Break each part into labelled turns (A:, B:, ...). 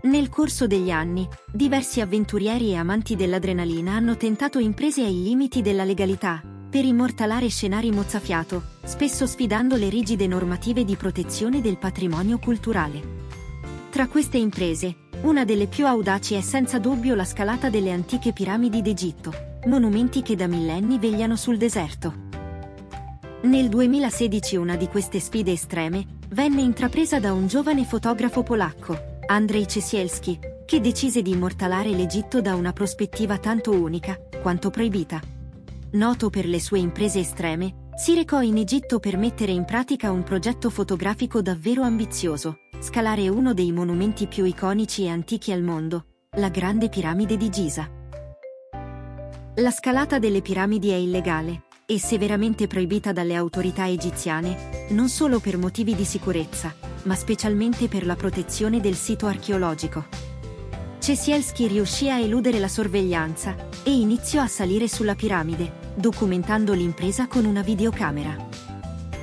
A: Nel corso degli anni, diversi avventurieri e amanti dell'adrenalina hanno tentato imprese ai limiti della legalità, per immortalare scenari mozzafiato, spesso sfidando le rigide normative di protezione del patrimonio culturale. Tra queste imprese, una delle più audaci è senza dubbio la scalata delle antiche piramidi d'Egitto, monumenti che da millenni vegliano sul deserto. Nel 2016 una di queste sfide estreme venne intrapresa da un giovane fotografo polacco, Andrzej Ciesielski, che decise di immortalare l'Egitto da una prospettiva tanto unica quanto proibita. Noto per le sue imprese estreme, si recò in Egitto per mettere in pratica un progetto fotografico davvero ambizioso, scalare uno dei monumenti più iconici e antichi al mondo, la Grande Piramide di Giza. La scalata delle piramidi è illegale e severamente proibita dalle autorità egiziane, non solo per motivi di sicurezza, ma specialmente per la protezione del sito archeologico. Cesielski riuscì a eludere la sorveglianza e iniziò a salire sulla piramide, documentando l'impresa con una videocamera.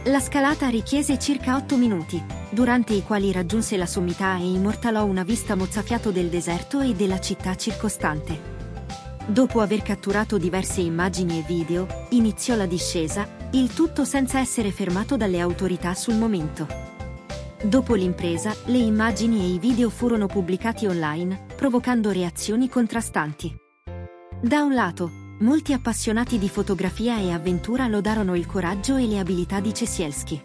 A: La scalata richiese circa 8 minuti, durante i quali raggiunse la sommità e immortalò una vista mozzafiato del deserto e della città circostante. Dopo aver catturato diverse immagini e video, iniziò la discesa, il tutto senza essere fermato dalle autorità sul momento. Dopo l'impresa, le immagini e i video furono pubblicati online, provocando reazioni contrastanti. Da un lato, molti appassionati di fotografia e avventura lodarono il coraggio e le abilità di Cesielski.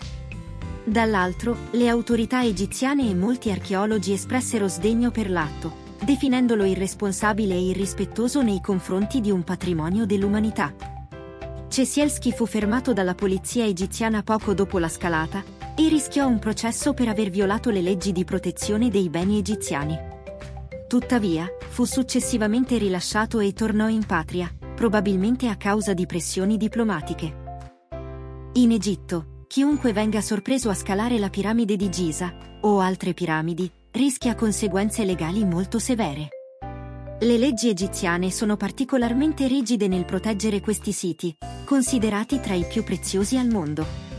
A: Dall'altro, le autorità egiziane e molti archeologi espressero sdegno per l'atto, definendolo irresponsabile e irrispettoso nei confronti di un patrimonio dell'umanità. Cesielski fu fermato dalla polizia egiziana poco dopo la scalata e rischiò un processo per aver violato le leggi di protezione dei beni egiziani. Tuttavia, fu successivamente rilasciato e tornò in patria, probabilmente a causa di pressioni diplomatiche. In Egitto, chiunque venga sorpreso a scalare la piramide di Giza, o altre piramidi, rischia conseguenze legali molto severe. Le leggi egiziane sono particolarmente rigide nel proteggere questi siti, considerati tra i più preziosi al mondo.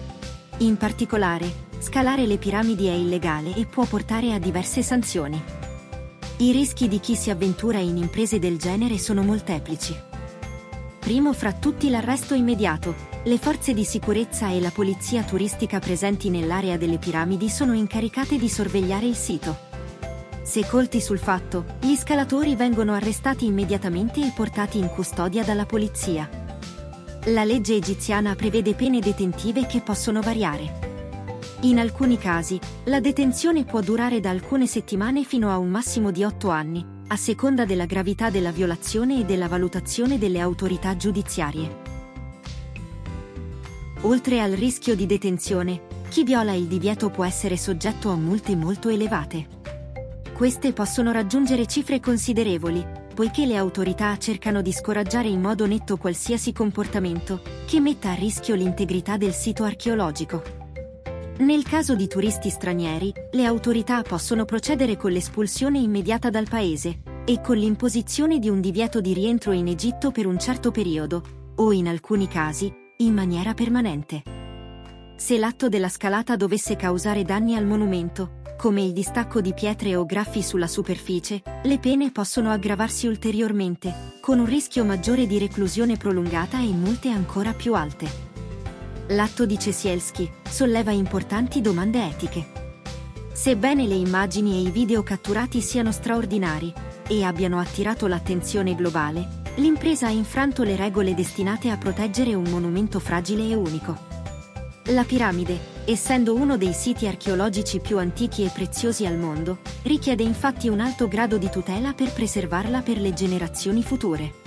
A: In particolare, scalare le piramidi è illegale e può portare a diverse sanzioni. I rischi di chi si avventura in imprese del genere sono molteplici. Primo fra tutti l'arresto immediato, le forze di sicurezza e la polizia turistica presenti nell'area delle piramidi sono incaricate di sorvegliare il sito. Se colti sul fatto, gli scalatori vengono arrestati immediatamente e portati in custodia dalla polizia. La legge egiziana prevede pene detentive che possono variare. In alcuni casi, la detenzione può durare da alcune settimane fino a un massimo di otto anni, a seconda della gravità della violazione e della valutazione delle autorità giudiziarie. Oltre al rischio di detenzione, chi viola il divieto può essere soggetto a multe molto elevate. Queste possono raggiungere cifre considerevoli, poiché le autorità cercano di scoraggiare in modo netto qualsiasi comportamento che metta a rischio l'integrità del sito archeologico. Nel caso di turisti stranieri, le autorità possono procedere con l'espulsione immediata dal paese e con l'imposizione di un divieto di rientro in Egitto per un certo periodo, o in alcuni casi, in maniera permanente. Se l'atto della scalata dovesse causare danni al monumento, come il distacco di pietre o graffi sulla superficie, le pene possono aggravarsi ulteriormente, con un rischio maggiore di reclusione prolungata e multe ancora più alte. L'atto di Cesielski solleva importanti domande etiche. Sebbene le immagini e i video catturati siano straordinari e abbiano attirato l'attenzione globale, l'impresa ha infranto le regole destinate a proteggere un monumento fragile e unico. La piramide, essendo uno dei siti archeologici più antichi e preziosi al mondo, richiede infatti un alto grado di tutela per preservarla per le generazioni future.